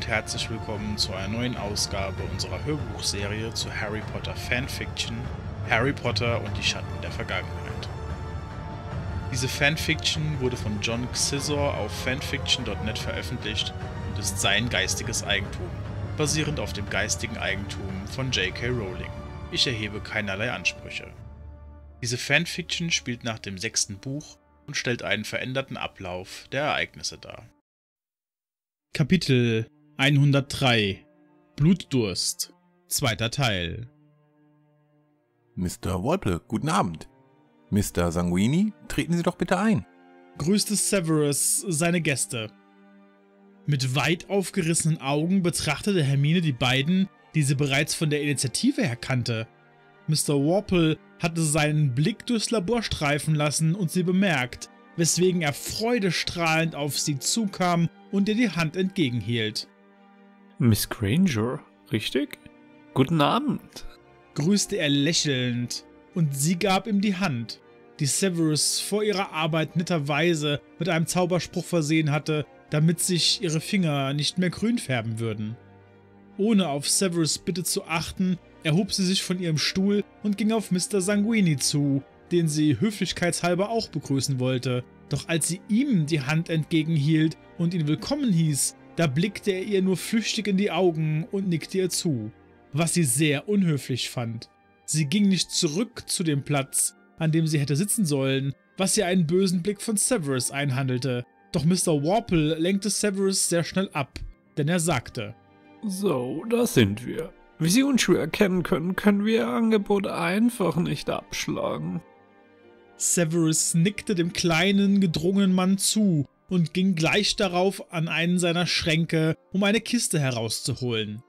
Und herzlich willkommen zu einer neuen Ausgabe unserer Hörbuchserie zu Harry Potter Fanfiction Harry Potter und die Schatten der Vergangenheit. Diese Fanfiction wurde von John Xizor auf fanfiction.net veröffentlicht und ist sein geistiges Eigentum, basierend auf dem geistigen Eigentum von J.K. Rowling. Ich erhebe keinerlei Ansprüche. Diese Fanfiction spielt nach dem sechsten Buch und stellt einen veränderten Ablauf der Ereignisse dar. Kapitel 103 Blutdurst Zweiter Teil Mr. Wolpe, guten Abend. Mr. Sanguini, treten Sie doch bitte ein. Grüßte Severus seine Gäste. Mit weit aufgerissenen Augen betrachtete Hermine die beiden, die sie bereits von der Initiative her kannte. Mr. Warple hatte seinen Blick durchs Labor streifen lassen und sie bemerkt, weswegen er freudestrahlend auf sie zukam und ihr die Hand entgegenhielt. Miss Granger, richtig? Guten Abend, grüßte er lächelnd, und sie gab ihm die Hand, die Severus vor ihrer Arbeit netterweise mit einem Zauberspruch versehen hatte, damit sich ihre Finger nicht mehr grün färben würden. Ohne auf Severus Bitte zu achten, erhob sie sich von ihrem Stuhl und ging auf Mr. Sanguini zu, den sie höflichkeitshalber auch begrüßen wollte. Doch als sie ihm die Hand entgegenhielt und ihn willkommen hieß, da blickte er ihr nur flüchtig in die Augen und nickte ihr zu, was sie sehr unhöflich fand. Sie ging nicht zurück zu dem Platz, an dem sie hätte sitzen sollen, was ihr einen bösen Blick von Severus einhandelte. Doch Mr. Warple lenkte Severus sehr schnell ab, denn er sagte: So, da sind wir. Wie Sie unschwer erkennen können, können wir Ihr Angebot einfach nicht abschlagen. Severus nickte dem kleinen, gedrungenen Mann zu und ging gleich darauf an einen seiner Schränke, um eine Kiste herauszuholen.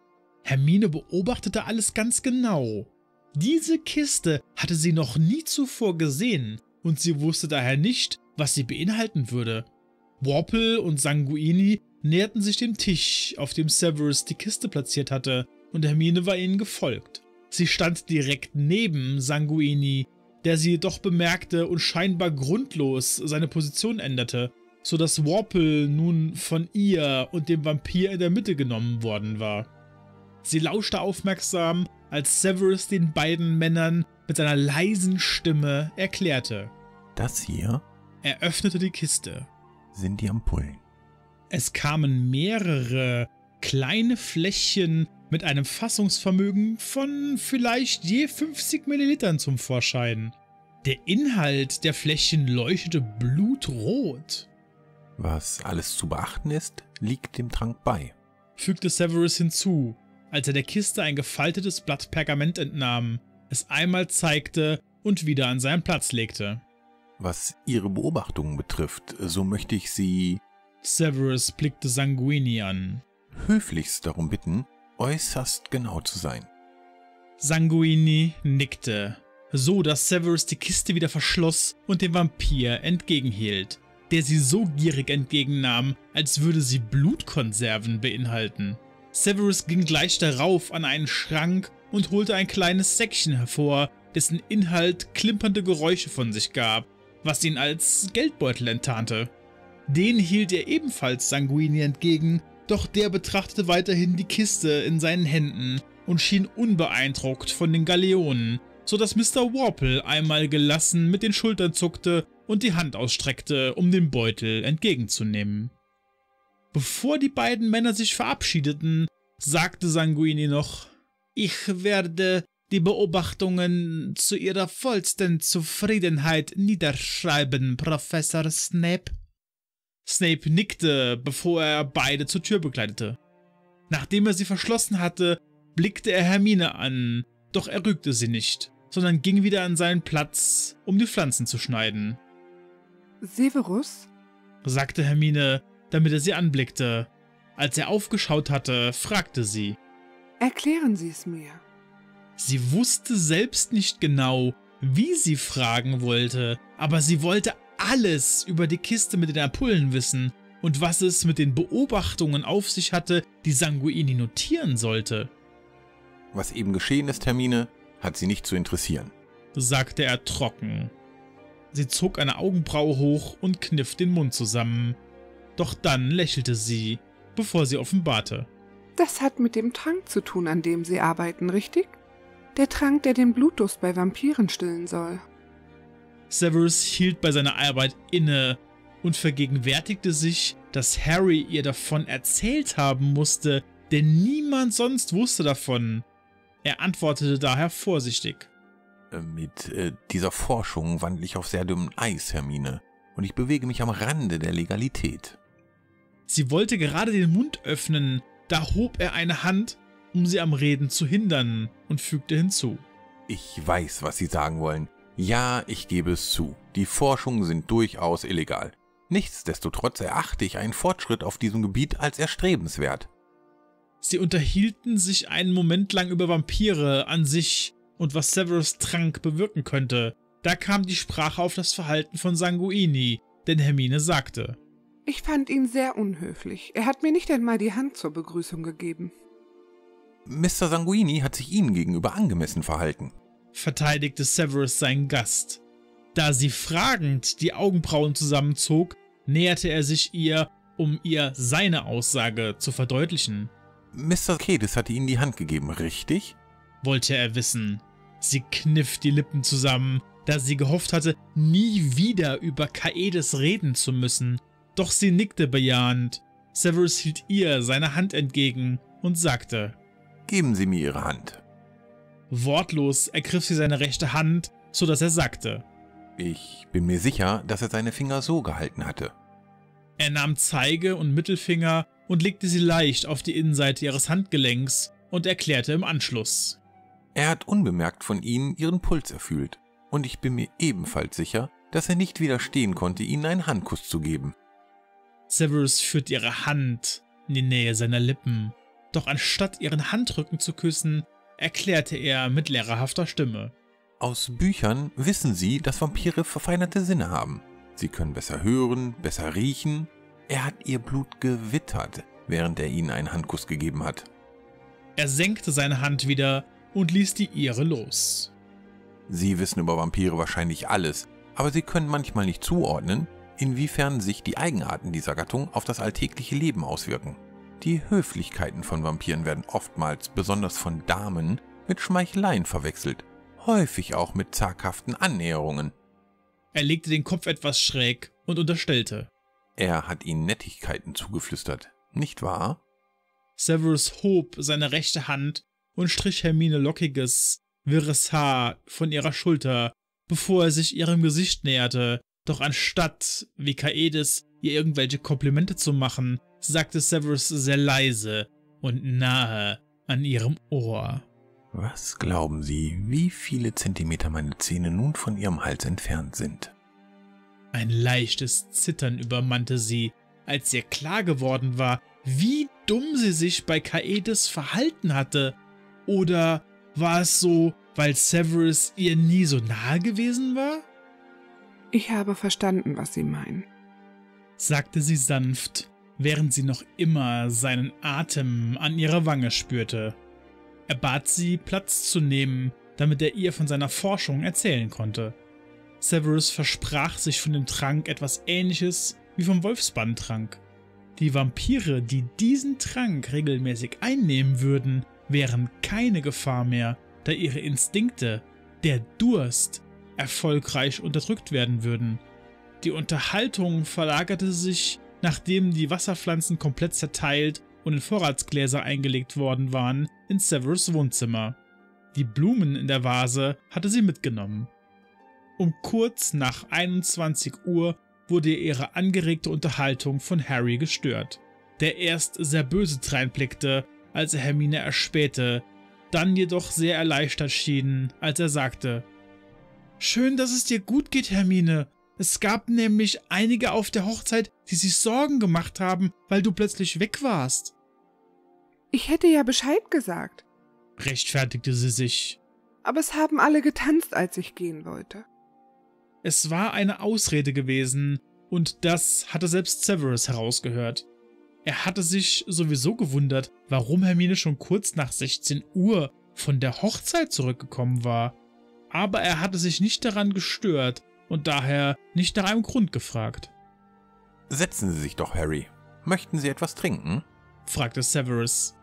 Hermine beobachtete alles ganz genau. Diese Kiste hatte sie noch nie zuvor gesehen und sie wusste daher nicht, was sie beinhalten würde. Warple und Sanguini näherten sich dem Tisch, auf dem Severus die Kiste platziert hatte, und Hermine war ihnen gefolgt. Sie stand direkt neben Sanguini, der sie jedoch bemerkte und scheinbar grundlos seine Position änderte, so dass Warple nun von ihr und dem Vampir in der Mitte genommen worden war. Sie lauschte aufmerksam, als Severus den beiden Männern mit seiner leisen Stimme erklärte. Das hier? Er öffnete die Kiste. Sind die Ampullen. Es kamen mehrere kleine Fläschchen mit einem Fassungsvermögen von vielleicht je 50 Millilitern zum Vorschein. Der Inhalt der Fläschchen leuchtete blutrot. Was alles zu beachten ist, liegt dem Trank bei, fügte Severus hinzu, als er der Kiste ein gefaltetes Blatt Pergament entnahm, es einmal zeigte und wieder an seinen Platz legte. Was Ihre Beobachtungen betrifft, so möchte ich Sie... Severus blickte Sanguini an. Höflichst darum bitten, äußerst genau zu sein. Sanguini nickte, so dass Severus die Kiste wieder verschloss und dem Vampir entgegenhielt, der sie so gierig entgegennahm, als würde sie Blutkonserven beinhalten. Severus ging gleich darauf an einen Schrank und holte ein kleines Säckchen hervor, dessen Inhalt klimpernde Geräusche von sich gab, was ihn als Geldbeutel enttarnte. Den hielt er ebenfalls Sanguini entgegen, doch der betrachtete weiterhin die Kiste in seinen Händen und schien unbeeindruckt von den Galeonen, so dass Mr. Warple einmal gelassen mit den Schultern zuckte und die Hand ausstreckte, um den Beutel entgegenzunehmen. Bevor die beiden Männer sich verabschiedeten, sagte Sanguini noch, ich werde die Beobachtungen zu Ihrer vollsten Zufriedenheit niederschreiben, Professor Snape. Snape nickte, bevor er beide zur Tür begleitete. Nachdem er sie verschlossen hatte, blickte er Hermine an, doch er rügte sie nicht, sondern ging wieder an seinen Platz, um die Pflanzen zu schneiden. Severus? sagte Hermine, damit er sie anblickte. Als er aufgeschaut hatte, fragte sie. Erklären Sie es mir. Sie wusste selbst nicht genau, wie sie fragen wollte, aber sie wollte alles über die Kiste mit den Ampullen wissen und was es mit den Beobachtungen auf sich hatte, die Sanguini notieren sollte. Was eben geschehen ist, Hermine, hat sie nicht zu interessieren, sagte er trocken. Sie zog eine Augenbraue hoch und kniff den Mund zusammen. Doch dann lächelte sie, bevor sie offenbarte. Das hat mit dem Trank zu tun, an dem Sie arbeiten, richtig? Der Trank, der den Blutdurst bei Vampiren stillen soll. Severus hielt bei seiner Arbeit inne und vergegenwärtigte sich, dass Harry ihr davon erzählt haben musste, denn niemand sonst wusste davon. Er antwortete daher vorsichtig. Äh, Mit äh, dieser Forschung wandle ich auf sehr dünnem Eis, Hermine, und ich bewege mich am Rande der Legalität. Sie wollte gerade den Mund öffnen, da hob er eine Hand, um sie am Reden zu hindern, und fügte hinzu. Ich weiß, was Sie sagen wollen. Ja, ich gebe es zu. Die Forschungen sind durchaus illegal. Nichtsdestotrotz erachte ich einen Fortschritt auf diesem Gebiet als erstrebenswert. Sie unterhielten sich einen Moment lang über Vampire an sich und was Severus Trank bewirken könnte. Da kam die Sprache auf das Verhalten von Sanguini, denn Hermine sagte. Ich fand ihn sehr unhöflich. Er hat mir nicht einmal die Hand zur Begrüßung gegeben. Mr. Sanguini hat sich Ihnen gegenüber angemessen verhalten. verteidigte Severus seinen Gast. Da sie fragend die Augenbrauen zusammenzog, näherte er sich ihr, um ihr seine Aussage zu verdeutlichen. Mr. Kedis hatte Ihnen die Hand gegeben, richtig? wollte er wissen. Sie kniff die Lippen zusammen, da sie gehofft hatte, nie wieder über Kaedes reden zu müssen. Doch sie nickte bejahend. Severus hielt ihr seine Hand entgegen und sagte, Geben Sie mir Ihre Hand. wortlos ergriff sie seine rechte Hand, so dass er sagte. Ich bin mir sicher, dass er seine Finger so gehalten hatte. Er nahm Zeige und Mittelfinger und legte sie leicht auf die Innenseite ihres Handgelenks und erklärte im Anschluss. Er hat unbemerkt von Ihnen Ihren Puls erfüllt. Und ich bin mir ebenfalls sicher, dass er nicht widerstehen konnte, Ihnen einen Handkuss zu geben. Severus führte ihre Hand in die Nähe seiner Lippen, doch anstatt ihren Handrücken zu küssen, erklärte er mit lehrerhafter Stimme. Aus Büchern wissen Sie, dass Vampire verfeinerte Sinne haben. Sie können besser hören, besser riechen. Er hat Ihr Blut gewittert, während er Ihnen einen Handkuss gegeben hat. Er senkte seine Hand wieder und ließ die ihre los. Sie wissen über Vampire wahrscheinlich alles, aber Sie können manchmal nicht zuordnen, inwiefern sich die Eigenarten dieser Gattung auf das alltägliche Leben auswirken. Die Höflichkeiten von Vampiren werden oftmals, besonders von Damen, mit Schmeicheleien verwechselt, häufig auch mit zaghaften Annäherungen. Er legte den Kopf etwas schräg und unterstellte. Er hat ihnen Nettigkeiten zugeflüstert, nicht wahr? Severus hob seine rechte Hand und strich Hermine lockiges, wirres Haar von ihrer Schulter, bevor er sich ihrem Gesicht näherte. Doch anstatt, wie Kaedes, ihr irgendwelche Komplimente zu machen, sagte Severus sehr leise und nahe an ihrem Ohr. Was glauben Sie, wie viele Zentimeter meine Zähne nun von Ihrem Hals entfernt sind? Ein leichtes Zittern übermannte sie, als ihr klar geworden war, wie dumm sie sich bei Kaedes verhalten hatte. Oder war es so, weil Severus ihr nie so nahe gewesen war? Ich habe verstanden, was Sie meinen. sagte sie sanft, während sie noch immer seinen Atem an ihrer Wange spürte. Er bat sie, Platz zu nehmen, damit er ihr von seiner Forschung erzählen konnte. Severus versprach sich von dem Trank etwas ähnliches wie vom Wolfsbandtrank. Die Vampire, die diesen Trank regelmäßig einnehmen würden, wären keine Gefahr mehr, da ihre Instinkte, der Durst, erfolgreich unterdrückt werden würden. Die Unterhaltung verlagerte sich, nachdem die Wasserpflanzen komplett zerteilt und in Vorratsgläser eingelegt worden waren, in Severus Wohnzimmer. Die Blumen in der Vase hatte sie mitgenommen. Um kurz nach 21 Uhr wurde ihre angeregte Unterhaltung von Harry gestört, der erst sehr böse dreinblickte, als er Hermine erspähte, dann jedoch sehr erleichtert schien, als er sagte, Schön, dass es dir gut geht, Hermine. Es gab nämlich einige auf der Hochzeit, die sich Sorgen gemacht haben, weil du plötzlich weg warst. Ich hätte ja Bescheid gesagt, Rechtfertigte sie sich. aber es haben alle getanzt, als ich gehen wollte. Es war eine Ausrede gewesen, und das hatte selbst Severus herausgehört. Er hatte sich sowieso gewundert, warum Hermine schon kurz nach 16 Uhr von der Hochzeit zurückgekommen war. Aber er hatte sich nicht daran gestört und daher nicht nach einem Grund gefragt. Setzen Sie sich doch, Harry. Möchten Sie etwas trinken? fragte Severus.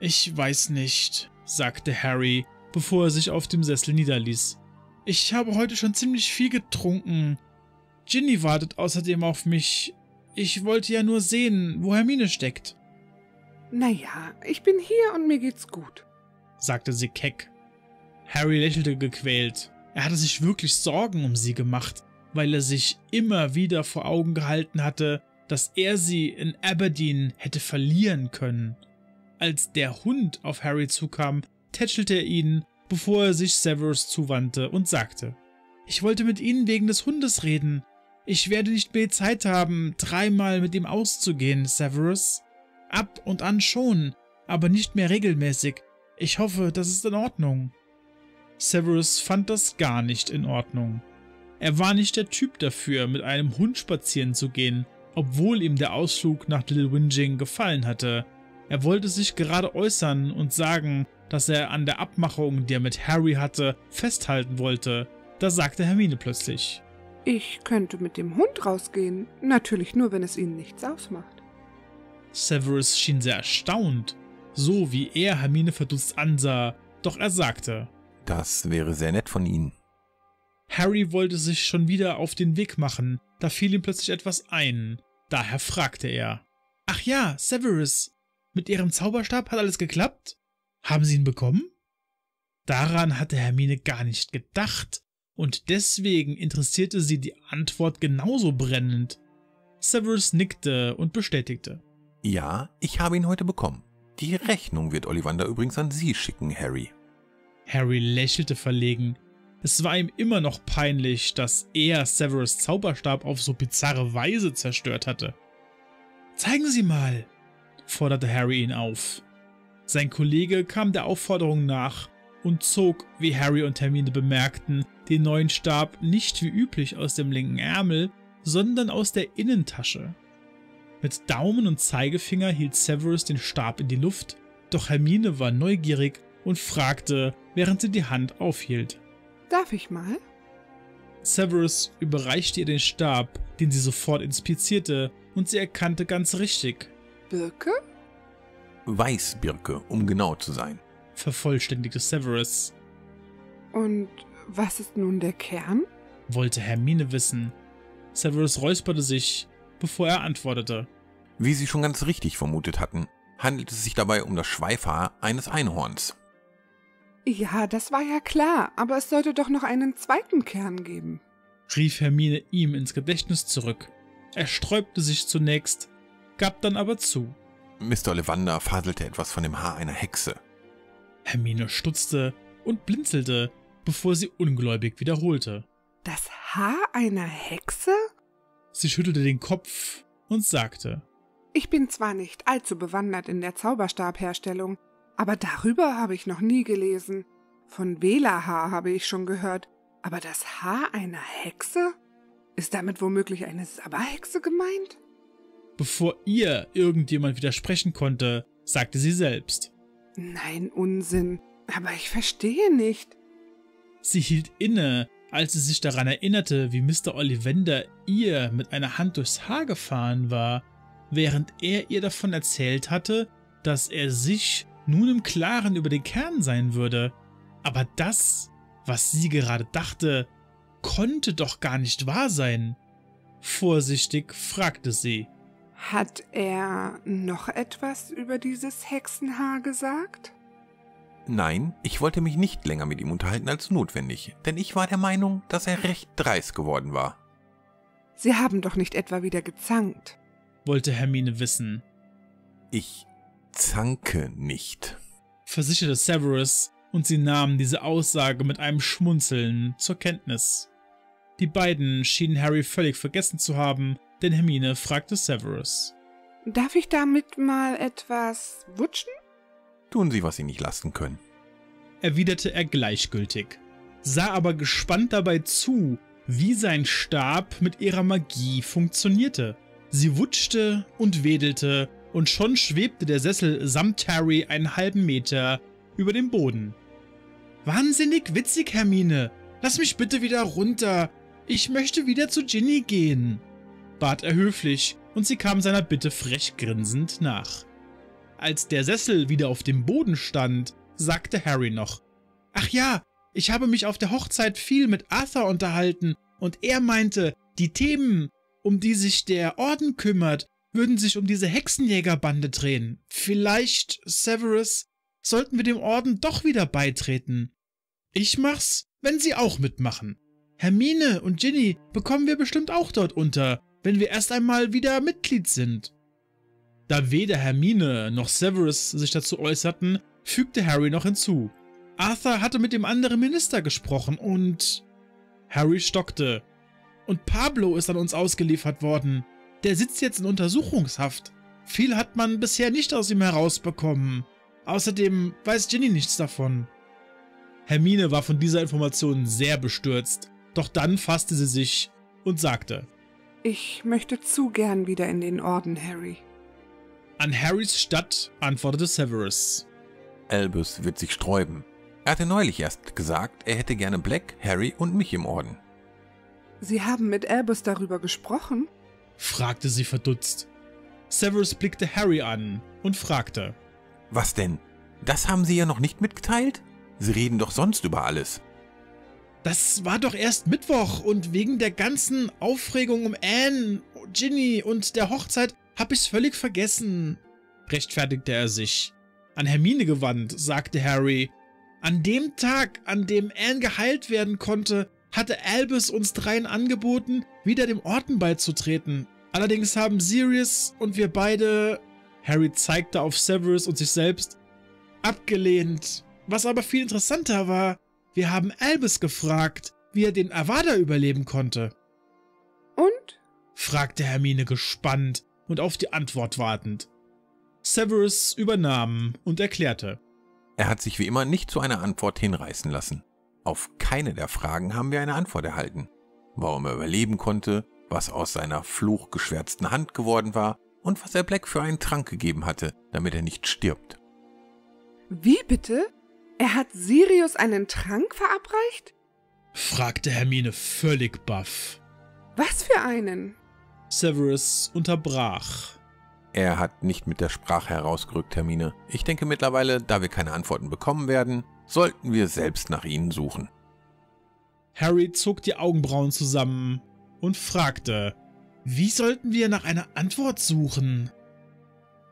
Ich weiß nicht, sagte Harry, bevor er sich auf dem Sessel niederließ. Ich habe heute schon ziemlich viel getrunken. Ginny wartet außerdem auf mich. Ich wollte ja nur sehen, wo Hermine steckt. Naja, ich bin hier und mir geht's gut, sagte sie keck. Harry lächelte gequält. Er hatte sich wirklich Sorgen um sie gemacht, weil er sich immer wieder vor Augen gehalten hatte, dass er sie in Aberdeen hätte verlieren können. Als der Hund auf Harry zukam, tätschelte er ihn, bevor er sich Severus zuwandte und sagte, ich wollte mit Ihnen wegen des Hundes reden. Ich werde nicht mehr Zeit haben, dreimal mit ihm auszugehen, Severus. Ab und an schon, aber nicht mehr regelmäßig. Ich hoffe, das ist in Ordnung. Severus fand das gar nicht in Ordnung. Er war nicht der Typ dafür, mit einem Hund spazieren zu gehen, obwohl ihm der Ausflug nach Little Whinging gefallen hatte. Er wollte sich gerade äußern und sagen, dass er an der Abmachung, die er mit Harry hatte, festhalten wollte. Da sagte Hermine plötzlich. Ich könnte mit dem Hund rausgehen, natürlich nur, wenn es Ihnen nichts ausmacht. Severus schien sehr erstaunt, so wie er Hermine verdutzt ansah, doch er sagte, Das wäre sehr nett von Ihnen. Harry wollte sich schon wieder auf den Weg machen, da fiel ihm plötzlich etwas ein. Daher fragte er, Ach ja, Severus, mit Ihrem Zauberstab hat alles geklappt? Haben Sie ihn bekommen? Daran hatte Hermine gar nicht gedacht, und deswegen interessierte sie die Antwort genauso brennend. Severus nickte und bestätigte. Ja, ich habe ihn heute bekommen. Die Rechnung wird Ollivander übrigens an Sie schicken, Harry. Harry lächelte verlegen. Es war ihm immer noch peinlich, dass er Severus Zauberstab auf so bizarre Weise zerstört hatte. Zeigen Sie mal, forderte Harry ihn auf. Sein Kollege kam der Aufforderung nach und zog, wie Harry und Hermine bemerkten, den neuen Stab nicht wie üblich aus dem linken Ärmel, sondern aus der Innentasche. Mit Daumen und Zeigefinger hielt Severus den Stab in die Luft, doch Hermine war neugierig und fragte, während sie die Hand aufhielt. Darf ich mal? Severus überreichte ihr den Stab, den sie sofort inspizierte, und sie erkannte ganz richtig. Birke? Weißbirke, um genau zu sein. Vervollständigte Severus. Und was ist nun der Kern? wollte Hermine wissen. Severus räusperte sich, bevor er antwortete. Wie Sie schon ganz richtig vermutet hatten, handelt es sich dabei um das Schweifhaar eines Einhorns. Ja, das war ja klar, aber es sollte doch noch einen zweiten Kern geben. rief Hermine ihm ins Gedächtnis zurück. Er sträubte sich zunächst, gab dann aber zu. Mr. Ollivander faselte etwas von dem Haar einer Hexe. Hermine stutzte und blinzelte, bevor sie ungläubig wiederholte. Das Haar einer Hexe? Sie schüttelte den Kopf und sagte, Ich bin zwar nicht allzu bewandert in der Zauberstabherstellung, aber darüber habe ich noch nie gelesen. Von Wählerhaar habe ich schon gehört, aber das Haar einer Hexe? Ist damit womöglich eine Sabberhexe gemeint? bevor ihr irgendjemand widersprechen konnte, sagte sie selbst. Nein, Unsinn. Aber ich verstehe nicht. Sie hielt inne, als sie sich daran erinnerte, wie Mr. Ollivander ihr mit einer Hand durchs Haar gefahren war, während er ihr davon erzählt hatte, dass er sich nun im Klaren über den Kern sein würde. Aber das, was sie gerade dachte, konnte doch gar nicht wahr sein. Vorsichtig fragte sie. Hat er noch etwas über dieses Hexenhaar gesagt? Nein, ich wollte mich nicht länger mit ihm unterhalten als notwendig, denn ich war der Meinung, dass er recht dreist geworden war. Sie haben doch nicht etwa wieder gezankt. wollte Hermine wissen. Ich zanke nicht. versicherte Severus, und sie nahmen diese Aussage mit einem Schmunzeln zur Kenntnis. Die beiden schienen Harry völlig vergessen zu haben, denn Hermine fragte Severus. Darf ich damit mal etwas wutschen? Tun Sie, was Sie nicht lassen können. erwiderte er gleichgültig, sah aber gespannt dabei zu, wie sein Stab mit ihrer Magie funktionierte. Sie wutschte und wedelte, und schon schwebte der Sessel samt Harry einen halben Meter über dem Boden. Wahnsinnig witzig, Hermine. Lass mich bitte wieder runter. Ich möchte wieder zu Ginny gehen, bat er höflich, und sie kam seiner Bitte frech grinsend nach. Als der Sessel wieder auf dem Boden stand, sagte Harry noch, Ach ja, ich habe mich auf der Hochzeit viel mit Arthur unterhalten und er meinte, die Themen, um die sich der Orden kümmert, würden sich um diese Hexenjägerbande drehen. Vielleicht, Severus, sollten wir dem Orden doch wieder beitreten. Ich mach's, wenn Sie auch mitmachen. Hermine und Ginny bekommen wir bestimmt auch dort unter, wenn wir erst einmal wieder Mitglied sind. Da weder Hermine noch Severus sich dazu äußerten, fügte Harry noch hinzu. Arthur hatte mit dem anderen Minister gesprochen und... Harry stockte. Und Pablo ist an uns ausgeliefert worden. Der sitzt jetzt in Untersuchungshaft. Viel hat man bisher nicht aus ihm herausbekommen. Außerdem weiß Ginny nichts davon. Hermine war von dieser Information sehr bestürzt, doch dann fasste sie sich und sagte, Ich möchte zu gern wieder in den Orden, Harry. An Harrys Stadt antwortete Severus. Albus wird sich sträuben. Er hatte neulich erst gesagt, er hätte gerne Black, Harry und mich im Orden. Sie haben mit Albus darüber gesprochen? fragte sie verdutzt. Severus blickte Harry an und fragte, Was denn? Das haben Sie ja noch nicht mitgeteilt? Sie reden doch sonst über alles. Das war doch erst Mittwoch und wegen der ganzen Aufregung um Anne, Ginny und der Hochzeit hab ich's völlig vergessen, rechtfertigte er sich. An Hermine gewandt, sagte Harry, an dem Tag, an dem Anne geheilt werden konnte, hatte Albus uns dreien angeboten, wieder dem Orden beizutreten. Allerdings haben Sirius und wir beide, Harry zeigte auf Severus und sich selbst, abgelehnt. Was aber viel interessanter war, wir haben Albus gefragt, wie er den Avada überleben konnte. Und? fragte Hermine gespannt und auf die Antwort wartend. Severus übernahm und erklärte. Er hat sich wie immer nicht zu einer Antwort hinreißen lassen. Auf keine der Fragen haben wir eine Antwort erhalten. Warum er überleben konnte, was aus seiner fluchgeschwärzten Hand geworden war und was er Black für einen Trank gegeben hatte, damit er nicht stirbt. Wie bitte? Er hat Sirius einen Trank verabreicht? fragte Hermine völlig baff. Was für einen? Severus unterbrach. Er hat nicht mit der Sprache herausgerückt, Hermine. Ich denke mittlerweile, da wir keine Antworten bekommen werden, sollten wir selbst nach ihnen suchen. Harry zog die Augenbrauen zusammen und fragte, wie sollten wir nach einer Antwort suchen?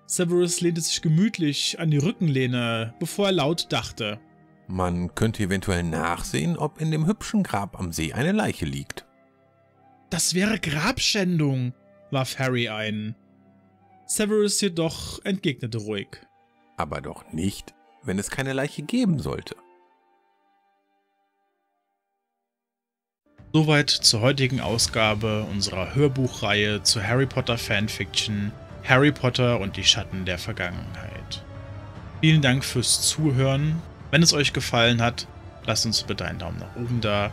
Severus lehnte sich gemütlich an die Rückenlehne, bevor er laut dachte. Man könnte eventuell nachsehen, ob in dem hübschen Grab am See eine Leiche liegt. Das wäre Grabschändung, warf Harry ein. Severus jedoch entgegnete ruhig. Aber doch nicht, wenn es keine Leiche geben sollte. Soweit zur heutigen Ausgabe unserer Hörbuchreihe zu Harry Potter Fanfiction Harry Potter und die Schatten der Vergangenheit. Vielen Dank fürs Zuhören. Wenn es euch gefallen hat, lasst uns bitte einen Daumen nach oben da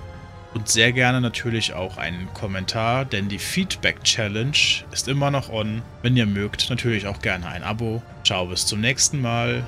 und sehr gerne natürlich auch einen Kommentar, denn die Feedback Challenge ist immer noch on. Wenn ihr mögt, natürlich auch gerne ein Abo. Ciao, bis zum nächsten Mal.